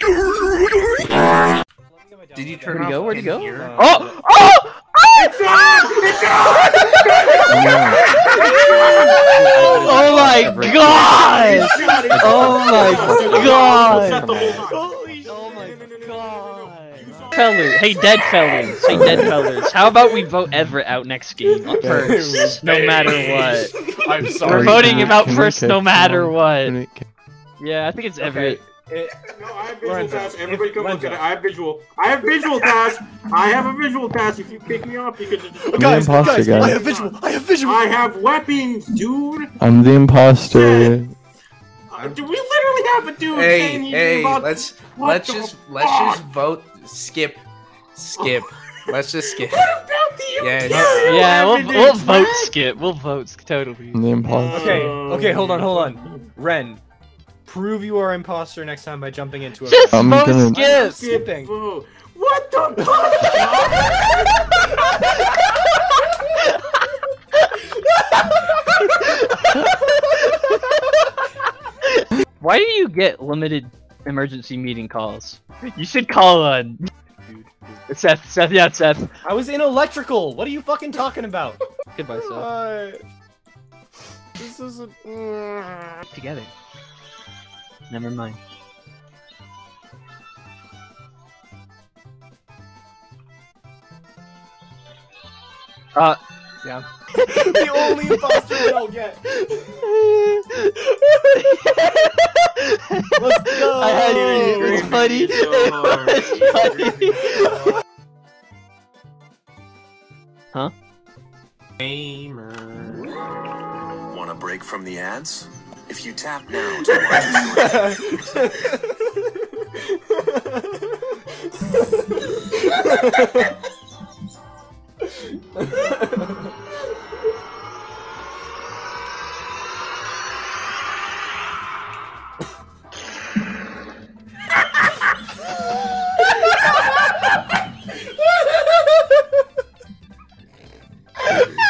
Did you turn Where'd he go? Where'd he in go? here? Oh! Oh! Oh, oh, oh my god! Oh my god! Oh my god! Fellers, hey dead fellers, hey dead fellers. How about we vote Everett out next game first, no matter what. I'm sorry. We're voting him out first, no matter what. Can we kick- Yeah, I think it's Everett. It- No, I have visual Lorenzo, task. Everybody if- come look at it. I have visual. I have visual task. I have a visual task. If you pick me up, because it's I'm the imposter, guys. I have visual. I have visual. I have weapons, dude. I'm the imposter. Uh, dude, we literally have a dude Hey, saying he's hey, about. let's let's the just let's just vote. Skip, skip. Let's just skip. What about the Yeah, imperial Yeah, we'll, we'll vote skip. We'll vote sk- totally. The imposter. Okay, okay, hold on, hold on. Ren, prove you are imposter next time by jumping into a. Just I'm gonna- skip! Skipping. Boo. What the Why do you get limited emergency meeting calls? You should call on Seth. Seth, yeah, Seth. I was in electrical. What are you fucking talking about? Goodbye, Seth. This isn't. Together. Never mind. Uh, Yeah. the only imposter we all get. Let's go. I had it. It was funny. It was funny. Huh? Gamer. Want a break from the ads? If you tap now to watch